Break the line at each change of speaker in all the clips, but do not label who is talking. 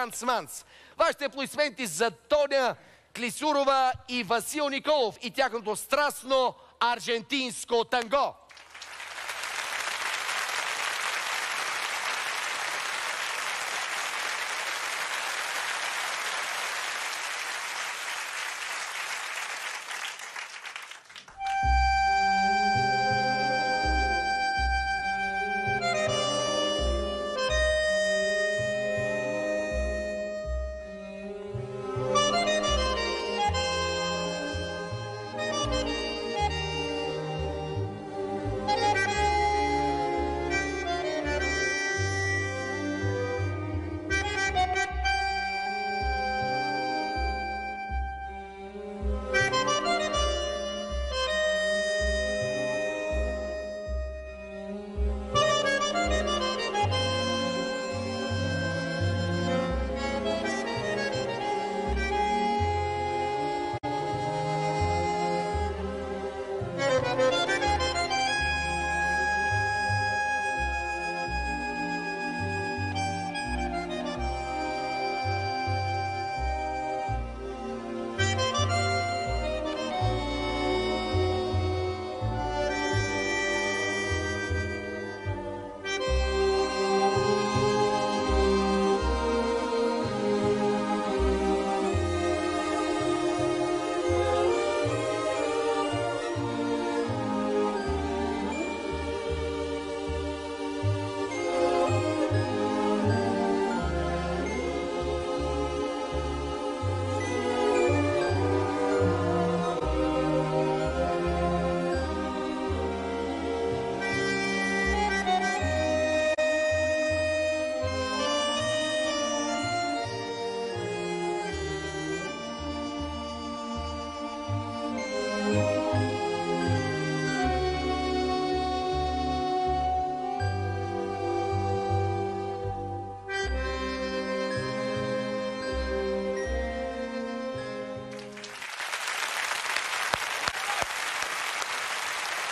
Ганс Манс. Вашите аплодисменти за Тоня Клисурова и Васил Николов и тяхното страстно аржентинско танго.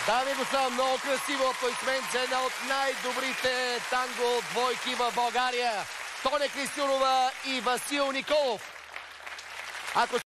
Дами и господа, много красиво аплодисмент за една от най-добрите танго двойки в България. Тоня Кристюнова и Васил Николов. Ако